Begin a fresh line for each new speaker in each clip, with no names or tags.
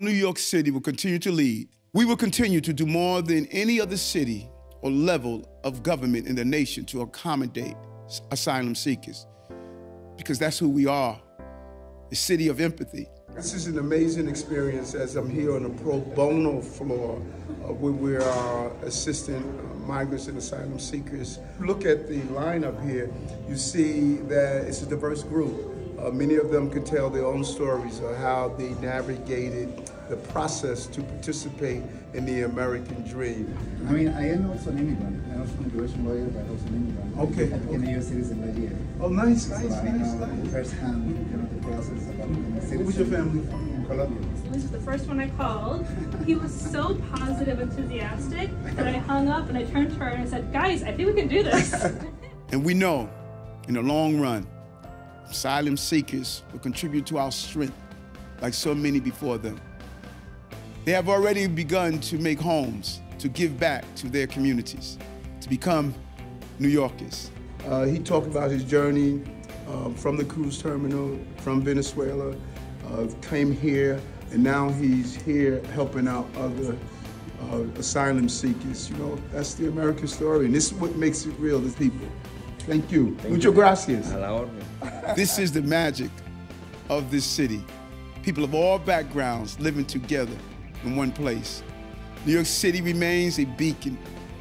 New York City will continue to lead. We will continue to do more than any other city or level of government in the nation to accommodate asylum seekers because that's who we are the city of empathy.
This is an amazing experience as I'm here on the pro bono floor uh, where we are assisting uh, migrants and asylum seekers. Look at the lineup here. You see that it's a diverse group. Uh, many of them could tell their own stories of how they navigated the process to participate in the American dream.
I mean, I am also an immigrant. I'm also an immigration lawyer, but also an immigrant.
Okay.
I became a US citizen last year.
Oh, nice, nice,
so
nice,
I know
nice.
firsthand you know, the process of becoming a citizen.
What was your family from?
Colombia.
This is the first one I called. He was so positive, enthusiastic that I hung up and I turned to her and I said, guys, I think we can do this.
And we know in the long run, asylum seekers will contribute to our strength like so many before them. They have already begun to make homes, to give back to their communities, to become New Yorkers.
Uh, he talked about his journey um, from the cruise terminal, from Venezuela, uh, came here, and now he's here helping out other uh, asylum seekers. You know, that's the American story, and this is what makes it real to people. Thank you. Muchas gracias.
This is the magic of this city. People of all backgrounds living together in one place. New York City remains a beacon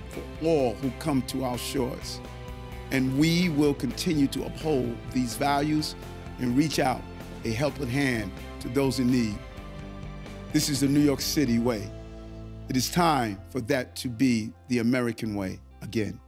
for all who come to our shores. And we will continue to uphold these values and reach out a helping hand to those in need. This is the New York City way. It is time for that to be the American way again.